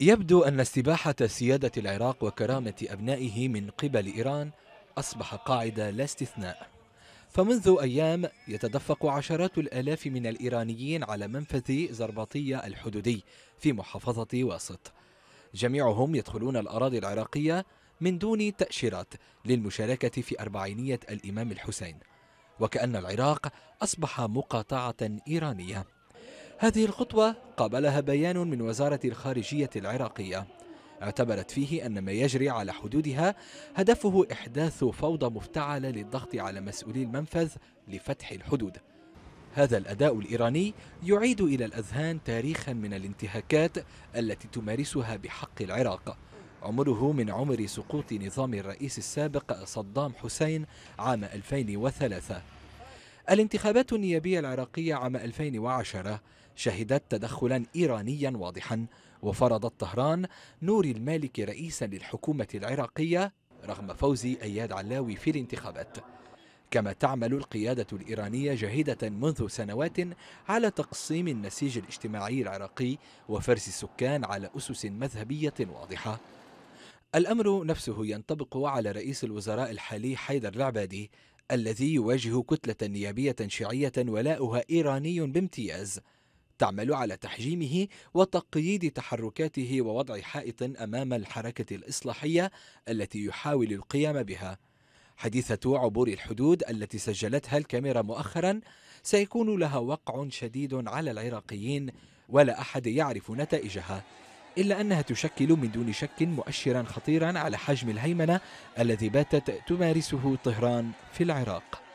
يبدو أن استباحة سيادة العراق وكرامة أبنائه من قبل إيران أصبح قاعدة لا استثناء. فمنذ أيام يتدفق عشرات الآلاف من الإيرانيين على منفذ زرباطية الحدودي في محافظة واسط. جميعهم يدخلون الأراضي العراقية من دون تأشيرات للمشاركة في أربعينية الإمام الحسين. وكأن العراق أصبح مقاطعة إيرانية. هذه الخطوة قابلها بيان من وزارة الخارجية العراقية. اعتبرت فيه أن ما يجري على حدودها هدفه إحداث فوضى مفتعلة للضغط على مسؤولي المنفذ لفتح الحدود. هذا الأداء الإيراني يعيد إلى الأذهان تاريخا من الانتهاكات التي تمارسها بحق العراق. عمره من عمر سقوط نظام الرئيس السابق صدام حسين عام 2003 الانتخابات النيابية العراقية عام 2010 شهدت تدخلا إيرانيا واضحا وفرضت طهران نور المالك رئيسا للحكومة العراقية رغم فوز أياد علاوي في الانتخابات. كما تعمل القيادة الإيرانية جاهدة منذ سنوات على تقسيم النسيج الاجتماعي العراقي وفرز السكان على أسس مذهبية واضحة. الأمر نفسه ينطبق على رئيس الوزراء الحالي حيدر العبادي الذي يواجه كتلة نيابية شيعية ولاؤها إيراني بامتياز. تعمل على تحجيمه وتقييد تحركاته ووضع حائط أمام الحركة الإصلاحية التي يحاول القيام بها. حديثة عبور الحدود التي سجلتها الكاميرا مؤخرا سيكون لها وقع شديد على العراقيين ولا أحد يعرف نتائجها. إلا أنها تشكل من دون شك مؤشرا خطيرا على حجم الهيمنة الذي باتت تمارسه طهران في العراق.